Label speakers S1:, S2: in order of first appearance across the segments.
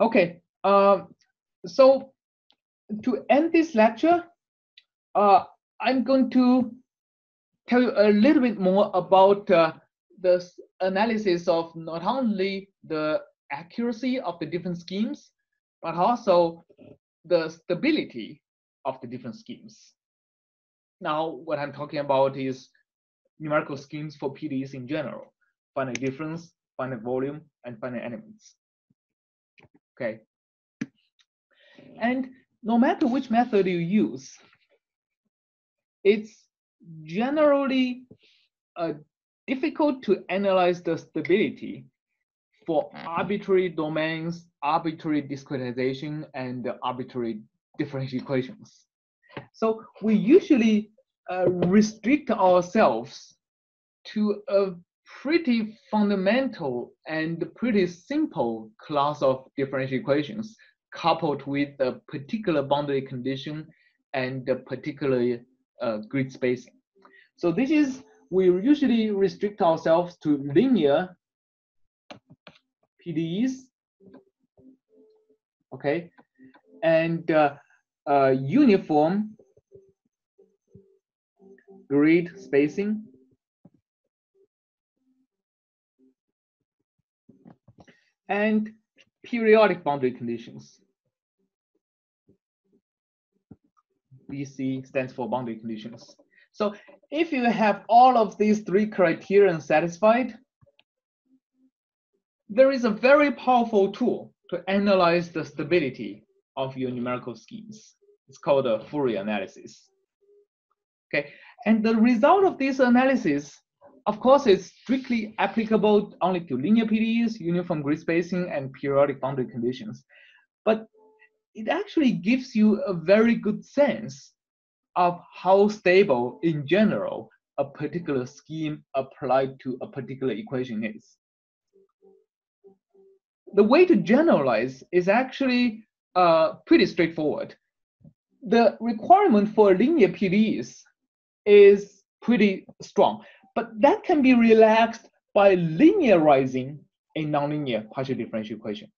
S1: Okay, uh, so to end this lecture, uh, I'm going to tell you a little bit more about uh, the analysis of not only the accuracy of the different schemes, but also the stability of the different schemes. Now, what I'm talking about is numerical schemes for PDEs in general, finite difference, finite volume, and finite elements. Okay. And no matter which method you use, it's generally uh, difficult to analyze the stability for arbitrary domains, arbitrary discretization, and arbitrary differential equations. So we usually uh, restrict ourselves to a pretty fundamental and pretty simple class of differential equations coupled with a particular boundary condition and a particular uh, grid spacing. So this is, we usually restrict ourselves to linear PDEs, okay, and uh, uh, uniform grid spacing. And periodic boundary conditions. BC stands for boundary conditions. So if you have all of these three criterion satisfied, there is a very powerful tool to analyze the stability of your numerical schemes. It's called a Fourier analysis. Okay, and the result of this analysis, of course, it's strictly applicable only to linear PDEs, uniform grid spacing, and periodic boundary conditions. But it actually gives you a very good sense of how stable in general a particular scheme applied to a particular equation is. The way to generalize is actually uh, pretty straightforward. The requirement for linear PDEs is pretty strong, but that can be relaxed by linearizing a nonlinear partial differential equation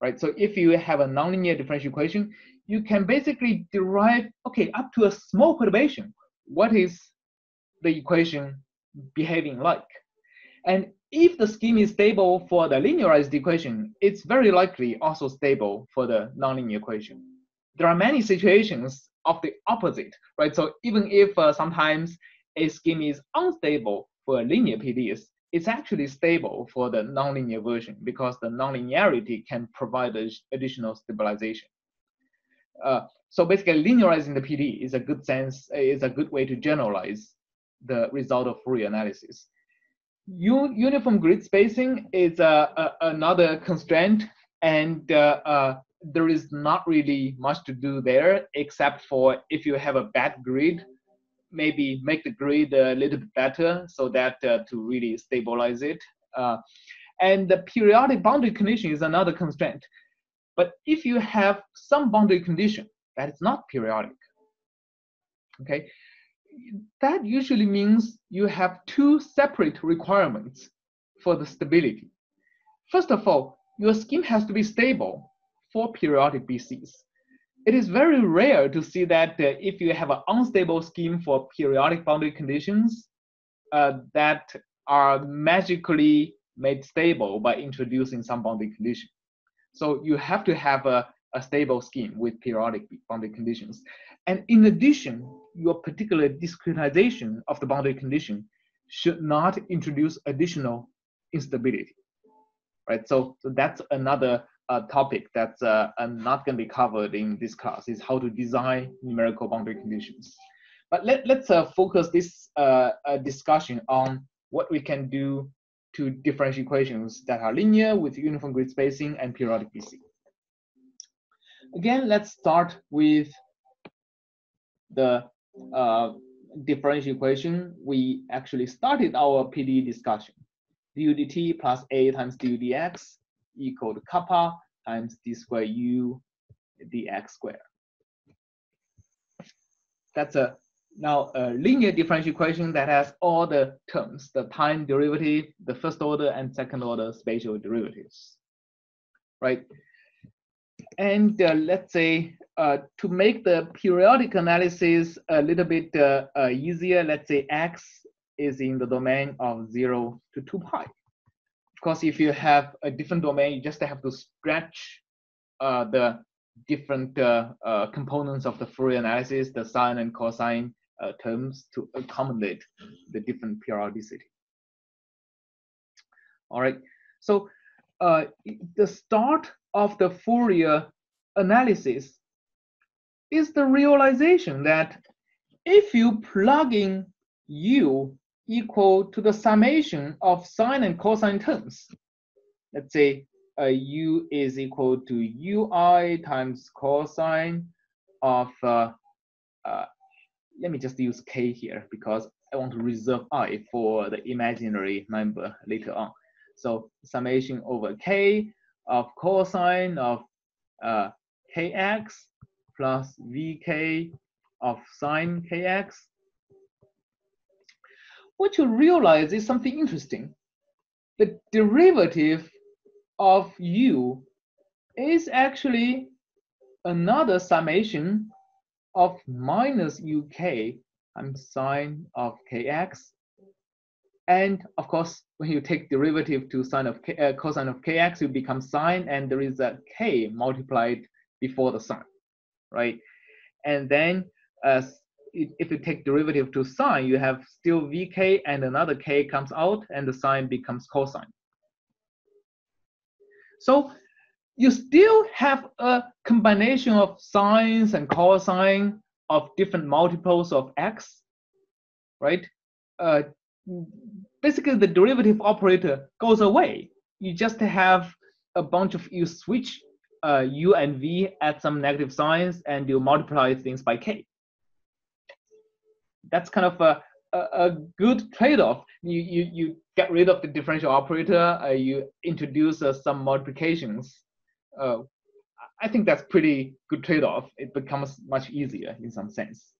S1: right? So if you have a nonlinear differential equation, you can basically derive, okay, up to a small perturbation, what is the equation behaving like? And if the scheme is stable for the linearized equation, it's very likely also stable for the nonlinear equation. There are many situations of the opposite, right? So even if uh, sometimes a scheme is unstable for linear PDEs, it's actually stable for the nonlinear version because the nonlinearity can provide additional stabilization. Uh, so basically, linearizing the PD is a good sense is a good way to generalize the result of Fourier analysis. U uniform grid spacing is uh, another constraint, and uh, uh, there is not really much to do there except for if you have a bad grid, maybe make the grid a little bit better so that uh, to really stabilize it. Uh, and the periodic boundary condition is another constraint. But if you have some boundary condition that is not periodic, okay, that usually means you have two separate requirements for the stability. First of all, your scheme has to be stable for periodic BCs it is very rare to see that uh, if you have an unstable scheme for periodic boundary conditions uh, that are magically made stable by introducing some boundary condition. So you have to have a, a stable scheme with periodic boundary conditions. And in addition, your particular discretization of the boundary condition should not introduce additional instability, right? So, so that's another a topic that's uh, not going to be covered in this class is how to design numerical boundary conditions. But let, let's uh, focus this uh, discussion on what we can do to differential equations that are linear with uniform grid spacing and periodic BC. Again, let's start with the uh, differential equation. We actually started our PDE discussion. du dt plus a times du dx equal to kappa times d square u dx square. That's a now a linear differential equation that has all the terms, the time derivative, the first order and second order spatial derivatives, right? and uh, let's say uh, to make the periodic analysis a little bit uh, uh, easier, let's say x is in the domain of 0 to 2 pi. Course, if you have a different domain, you just have to stretch uh, the different uh, components of the Fourier analysis, the sine and cosine terms to accommodate the different periodicity. All right, so the start of the Fourier analysis is the realization that if you plug in u equal to the summation of sine and cosine terms, let's say uh, u is equal to ui times cosine of, uh, uh, let me just use k here because I want to reserve i for the imaginary number later on. So summation over k of cosine of uh, kx plus vk of sine kx. What you realize is something interesting. The derivative of u is actually another summation of minus uk times sine of kx. And of course, when you take derivative to sine of k, uh, cosine of kx, it becomes sine, and there is a k multiplied before the sine right? And then uh, if you take derivative to sine, you have still vk and another k comes out and the sine becomes cosine. So you still have a combination of sines and cosine of different multiples of x, right? Uh, basically, the derivative operator goes away. You just have a bunch of, you switch uh, u and v add some negative signs and you multiply things by k. That's kind of a, a, a good trade-off. You, you, you get rid of the differential operator, uh, you introduce uh, some multiplications. Uh, I think that's pretty good trade-off. It becomes much easier in some sense.